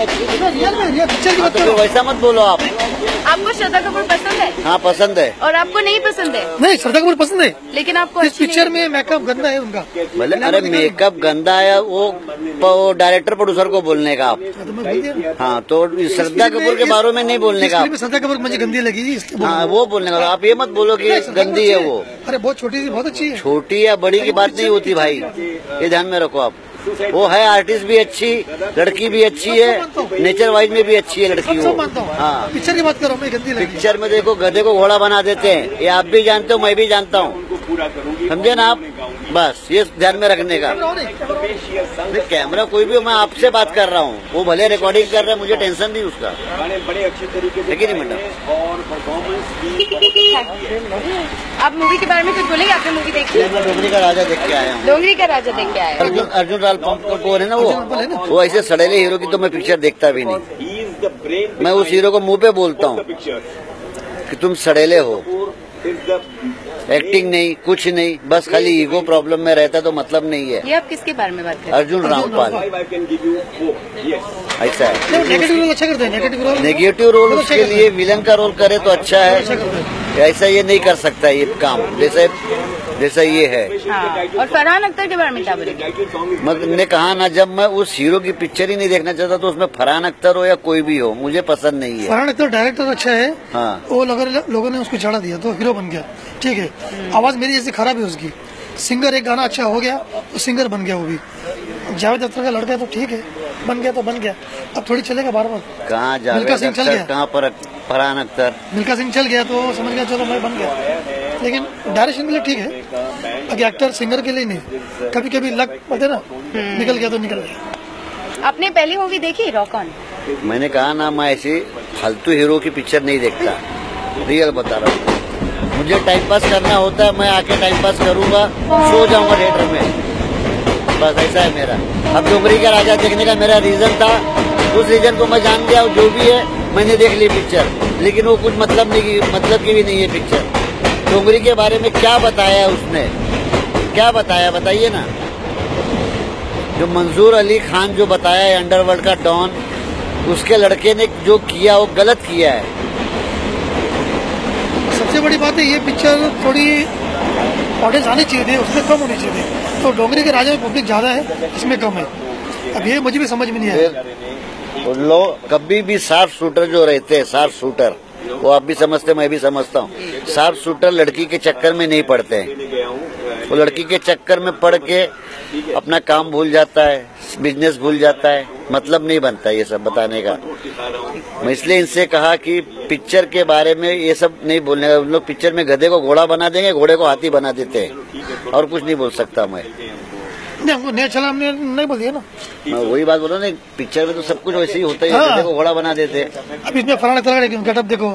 तो वैसा मत बोलो आप। आपको श्रद्धा कपूर पसंद है? हाँ पसंद है। और आपको नहीं पसंद है? नहीं श्रद्धा कपूर पसंद है लेकिन आपको इस पिक्चर में मेकअप गंदा है उनका। भले अरे मेकअप गंदा है वो वो डायरेक्टर प्रोड्यूसर को बोलने का आप। तो बोल दिया। हाँ तो श्रद्धा कपूर के बारे में नहीं बोलने का श्रद्धा कपूर मुझे गंदी लगी हाँ वो बोलने का आप। ये मत बोलो की गंदी है वो। अरे बहुत छोटी सी बहुत अच्छी है। छोटी या बड़ी की बात नहीं होती भाई। ये ध्यान में रखो आप। वो है आर्टिस्ट भी अच्छी लड़की भी अच्छी है नेचर वाइज में भी अच्छी है लड़की वो। हूँ। पिक्चर की बात करो मैं गंदी पिक्चर में देखो गधे को घोड़ा बना देते हैं। ये आप भी जानते हो मैं भी जानता हूँ। समझे ना आप? बस ये ध्यान में रखने का। कैमरा कोई भी हो, मैं आपसे बात कर रहा हूँ। वो भले रिकॉर्डिंग कर रहे हैं मुझे टेंशन नहीं उसका। बड़े अच्छे तरीके से है कि नहीं मैडम? और परफॉर्मेंस आप मूवी के बारे में कुछ बोलेंगे? आपने मूवी देखी डोगरी का राजा देख के आया हूँ। डोंगरी का राजा देख के आए हो। अर्जुन अर्जुन लाल पंप का कौन है ना वो? वो ऐसे सड़ेले हीरो की तो मैं पिक्चर देखता भी नहीं। मैं उस हीरो को मुँह पे बोलता हूँ कि तुम सड़ेले हो। एक्टिंग नहीं कुछ नहीं बस खाली ईगो प्रॉब्लम में रहता तो मतलब नहीं है। ये आप किसके बारे में बात कर रहे Arjun Rampal. Five I can give you four yes ऐसा है। नेगेटिव रोल अच्छा करते हैं नेगेटिव रोल उसके लिए विलन का रोल करे तो अच्छा अच्छा है। ऐसा ये नहीं कर सकता ये काम। जैसे जैसा ये है। हाँ और फरहान अख्तर के बारे में क्या बोलेंगे? मैंने कहा ना जब मैं उस हीरो की पिक्चर ही नहीं देखना चाहता तो उसमें फरहान अख्तर हो या कोई भी हो मुझे पसंद नहीं है। फरहान अख्तर डायरेक्टर अच्छा है। हाँ। वो लोगों ने लोगों ने उसको चढ़ा दिया तो हीरो बन गया। ठीक है। आवाज़ मेरी जैसे खराब है उसकी। सिंगर एक गाना अच्छा हो गया तो सिंगर बन गया वो भी। जावेद अख्तर का लड़का है तो ठीक है। बन गया तो बन गया। अब थोड़ी चलेगा बार बार। कहाँ मिल्खा जावेद सिंह चल अख्तर गया। कहाँ पर फरहान अख्तर? मिल्खा सिंह चल गया तो समझ गया चलो मैं बन गया। लेकिन डायरेक्शन के लिए ठीक है। बाकी एक्टर सिंगर के लिए नहीं। कभी कभी लक पड़ते ना निकल गया तो निकल गया। आपने पहली मूवी देखी रॉक ऑन मैंने कहा ना मैं ऐसी फालतू हीरो की पिक्चर नहीं देखता। रियल बता रहा हूँ। मुझे टाइम पास करना होता है मैं आके टाइम पास करूँगा सो जाऊँगा थिएटर में। बस ऐसा है मेरा। अब डोंगरी का राजा देखने का मेरा रीजन था। उस रीजन को मैं जान गया जो भी है मैंने देख ली पिक्चर लेकिन वो कुछ मतलब नहीं मतलब की भी नहीं है पिक्चर डोंगरी के बारे में क्या बताया उसने? क्या बताया? बताइए ना। जो मंजूर अली खान जो बताया है अंडरवर्ल्ड का डॉन उसके लड़के ने जो किया वो गलत किया है। सबसे बड़ी बात है ये पिक्चर थोड़ी ऑडियंस आनी चाहिए थी उसमें कम होनी चाहिए थी। तो डोंगरी के राजा में पब्लिक ज़्यादा है इसमें कम है। अब ये मुझे भी समझ में नहीं आया। लोग कभी भी साफ़ शूटर जो रहते हैं साफ़ शूटर वो आप भी समझते मैं भी समझता हूँ। साफ़ शूटर लड़की के चक्कर में नहीं पड़ते हैं। वो लड़की के चक्कर में पड़ के अपना काम भूल जाता है बिज़नेस भूल जाता है। मतलब नहीं बनता ये सब बताने का। मैं इसलिए इनसे कहा कि पिक्चर के बारे में ये सब नहीं बोलने का उन लोग पिक्चर में गधे को घोड़ा बना देंगे, घोड़े को हाथी बना देते हैं। और कुछ नहीं बोल सकता मैं। नहीं हमको नया चला हमने नहीं बोल दिया ना। मैं वही बात बोलो ना पिक्चर में तो सब कुछ वैसे ही होता ही है हाँ। देखो घोड़ा बना देते। हैं अब इसमें फरहान तरह गेटअप देखो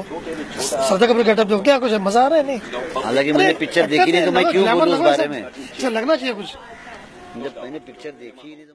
श्रद्धा कपूर गेटअप देखो क्या कुछ है मज़ा आ रहा है नहीं? हालाँकि मैंने पिक्चर देखी नहीं तो मैं क्यों बोलूँ उस बारे में? सब लगना चाहिए कुछ। जब मैंने पिक्चर देखी नहीं तो